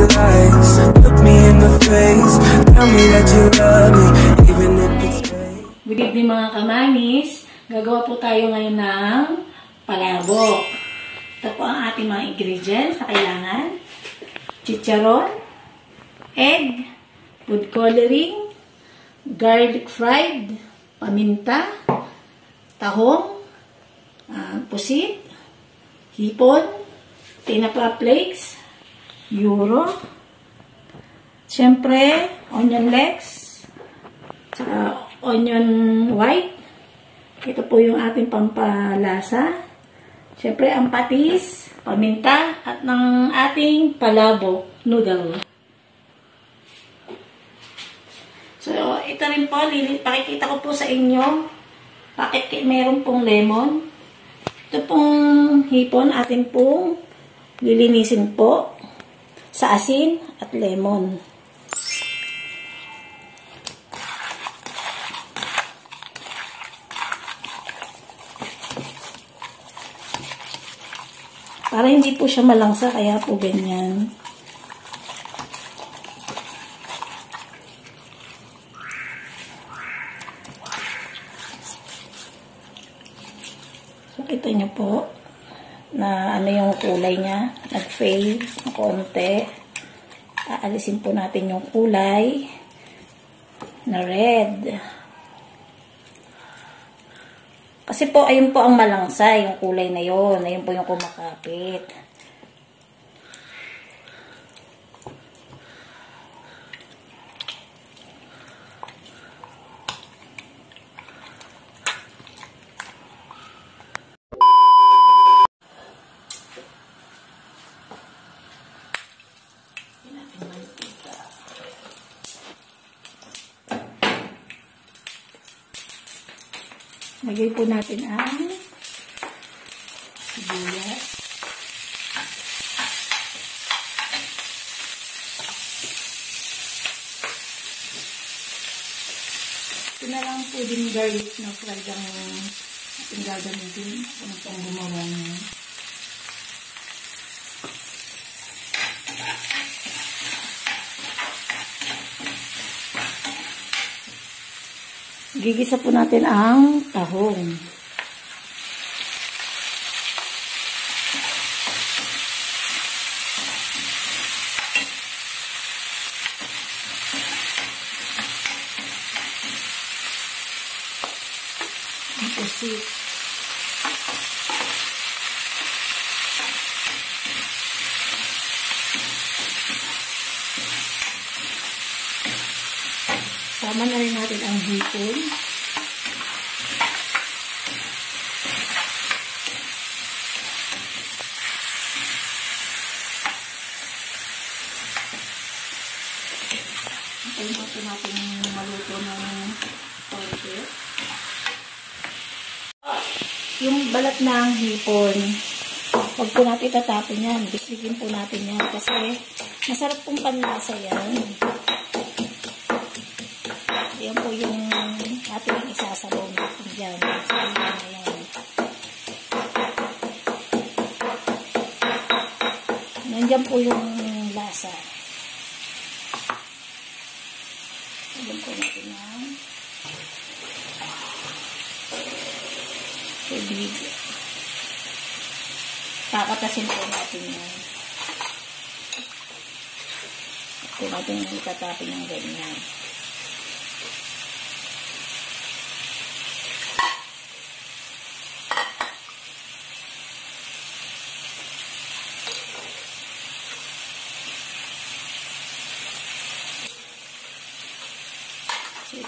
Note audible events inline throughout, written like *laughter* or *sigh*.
your lies. Look me in the face, tell me that you love me, even if it's fake. Good evening mga kamamis. Gagawa po tayo ngayon ng palabok. Ito po ang ating mga ingredients na kailangan. Chicharon, egg, food coloring, garlic fried, paminta, tahong, ah, pusit, hipon, tinapa flakes, euro, siyempre, onion legs, saka onion white. Ito po yung ating pampalasa. Siyempre, ang patis, paminta, at ng ating palabo, noodle. So, ito rin po, lili- pakikita ko po sa inyo, bakit ki- meron pong lemon. Ito pong hipon, atin pong lilinisin po sa asin at lemon. Para hindi po siya malangsa, kaya po ganyan. So, kita nyo po na ano yung kulay niya. Nag-fade ng konti. Aalisin po natin yung kulay na red. Kasi po, ayun po ang malangsa, yung kulay na yon Ayun po yung kumakapit. Lagay po natin ang sibuyas. Ito na lang po din garlic na fried ang ating gagamitin kung itong gumawa niya. Gigisa po natin ang tahong. Ang pusit. Sama na rin natin ang hipon. Antayin po ito natin maluto ng konti. Yung balat ng hipon, huwag po natin tatapin yan. Bisigin po natin yan kasi masarap pong panlasa yan. Yan po yung ating isasabaw natin dyan. Sabi na yan. Nandyan po yung lasa. Nandyan po natin yan. Tubig. Kakatasin po natin yan. Ito natin itatapin ng ganyan.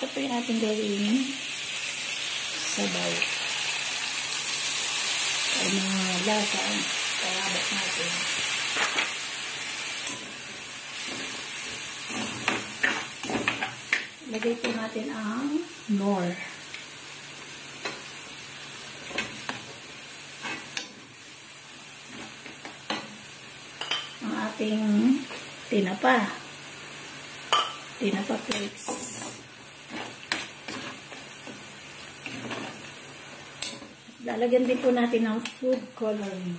Ito po yung ating gawin sabaw. Ay mga lasa ang kalabas natin. Lagay po natin ang nor. Ang ating tinapa. Tinapa flakes. Lalagyan din po natin ng food coloring.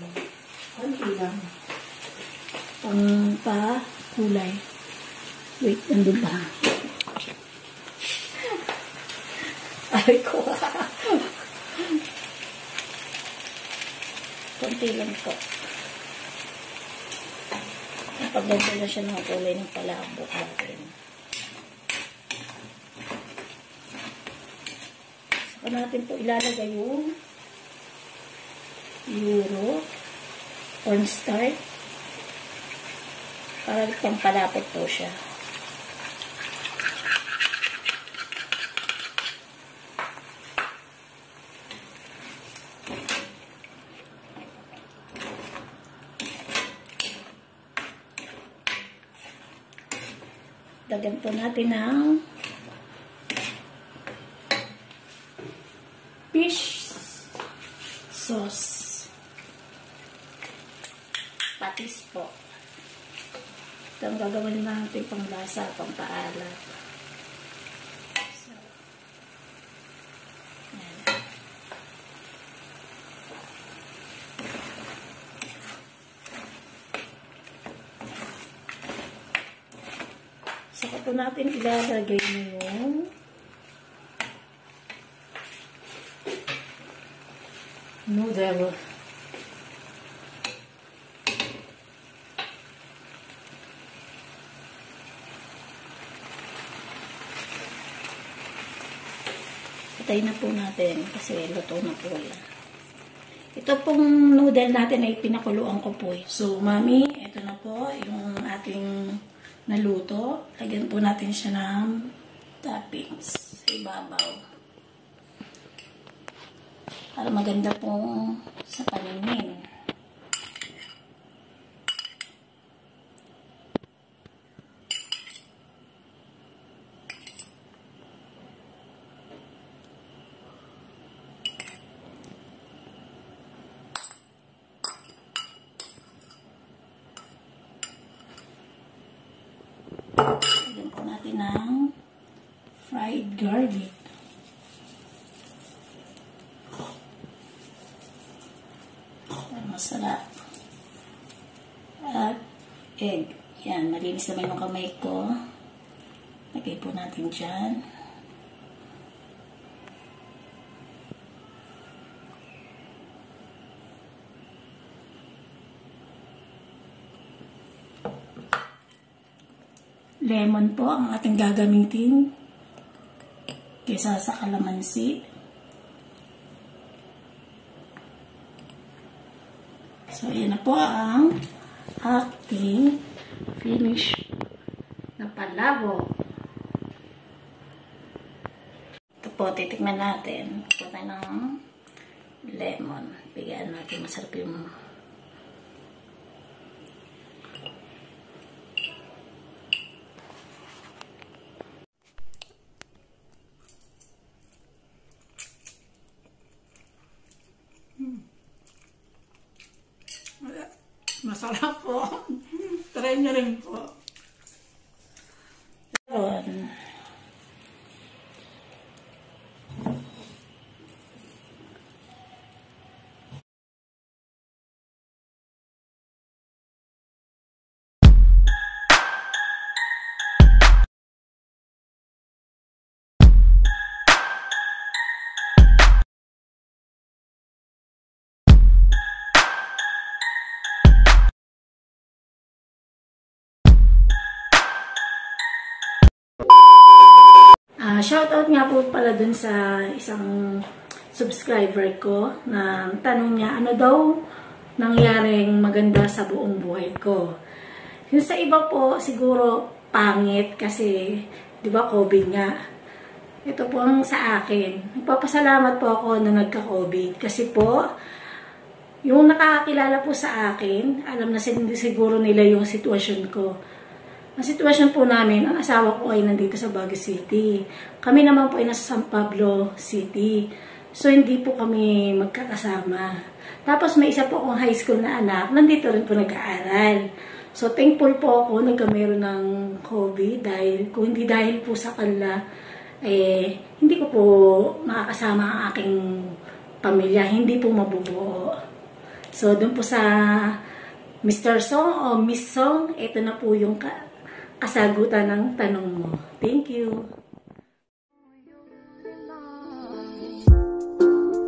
Konti lang. Pang pa kulay. Wait, nandun ba? *laughs* Ay ko. *laughs* Kunti lang po. Napaganda na siya ng kulay ng palabok natin. Saka natin po ilalagay yung euro, cornstarch, para pang palapot po siya. Lagyan po natin ng fish sauce. Patis po. Ito ang gagawin natin pang lasa, pang paalat. So, yan. Saka po natin ilalagay yung noodle. Patay na po natin kasi luto na po yan. Ito pong noodle natin ay pinakuluan ko po. eh. So, mami, ito na po yung ating naluto. Lagyan po natin siya ng toppings sa ibabaw. Para maganda po sa paningin. Natin ng fried garlic. Para masarap. At egg. Yan, malinis naman yung kamay ko. Lagay po natin dyan. Lemon po ang ating gagamitin kaysa sa kalamansi. So, ayan na po ang ating finish na palabo. Ito po, titikman natin. Punta ng lemon. Bigyan natin masarap yung Masarap po. *laughs* Try niyo rin po. Shoutout nga po pala dun sa isang subscriber ko na tanong niya ano daw nangyaring maganda sa buong buhay ko. Yung sa iba po siguro pangit kasi 'di ba COVID nga. Ito po ang sa akin. Nagpapasalamat po ako na nagka-COVID kasi po yung nakakakilala po sa akin, alam na siguro nila yung sitwasyon ko. Ang sitwasyon po namin, ang asawa ko ay nandito sa Baguio City. Kami naman po ay nasa San Pablo City. So, hindi po kami magkakasama. Tapos, may isa po akong high school na anak, nandito rin po nag-aaral. So, thankful po ako nagka meron ng COVID dahil kung hindi dahil po sa kanila, eh, hindi ko po makakasama ang aking pamilya. Hindi po mabubuo. So, dun po sa Mr. Song o Miss Song, ito na po yung kasagutan ng tanong mo. Thank you!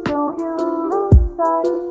Don't you lose sight?